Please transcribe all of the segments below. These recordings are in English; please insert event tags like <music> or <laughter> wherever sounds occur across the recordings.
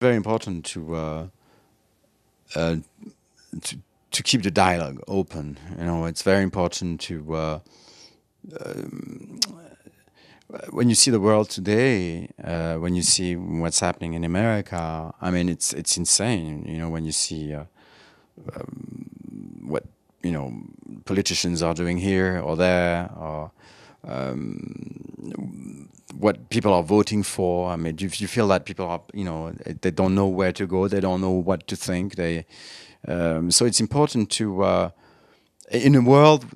very important to uh, uh, to to keep the dialogue open. You know, it's very important to uh, um, when you see the world today, uh, when you see what's happening in America. I mean, it's it's insane. You know, when you see uh, um, what you know politicians are doing here or there, or um, what people are voting for. I mean, you, you feel that people are, you know, they don't know where to go, they don't know what to think. They, um, so it's important to, uh, in a world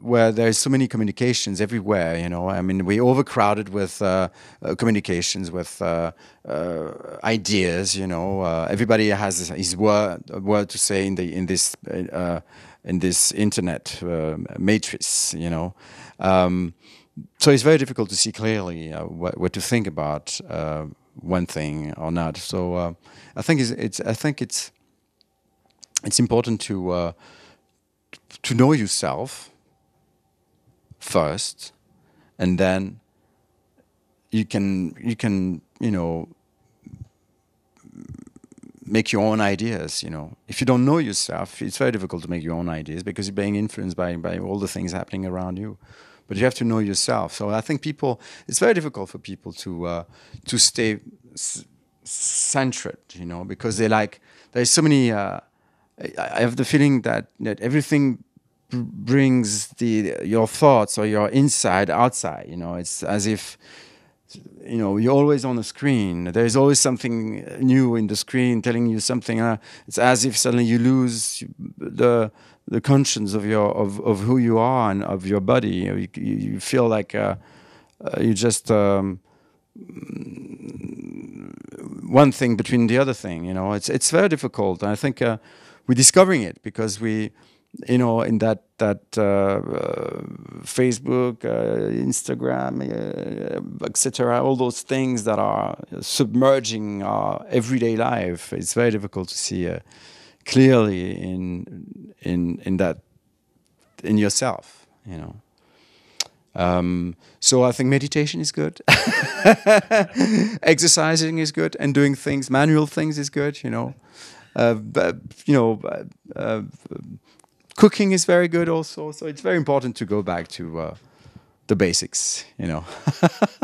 where there's so many communications everywhere, you know, I mean, we're overcrowded with uh, uh, communications, with uh, uh, ideas, you know, uh, everybody has his word, word to say in the in this in this internet matrix, you know. Um, so it's very difficult to see clearly uh, what, what, to think about uh, one thing or not. So uh, I think it's, it's, I think it's it's important to uh, to know yourself first, and then you can you can you know make your own ideas. You know, if you don't know yourself, it's very difficult to make your own ideas because you're being influenced by by all the things happening around you but you have to know yourself. So I think people, it's very difficult for people to uh, to stay centered, you know, because they like there's so many. Uh, I have the feeling that that everything brings the your thoughts or your inside outside. You know, it's as if you know you're always on the screen there's always something new in the screen telling you something uh, it's as if suddenly you lose the the conscience of your of, of who you are and of your body. You, you, feel like uh, uh, you just um, one thing between the other thing. You know, it's it's very difficult. I think uh, we're discovering it because we, you know, in that that uh, uh, Facebook, Instagram, etc., all those things that are submerging our everyday life. It's very difficult to see clearly in in in that in yourself you know um, so I think meditation is good. <laughs> Exercising is good, and doing things, manual things, is good. You know, uh, but, you know, uh, cooking is very good also. So it's very important to go back to uh, the basics. You know. <laughs>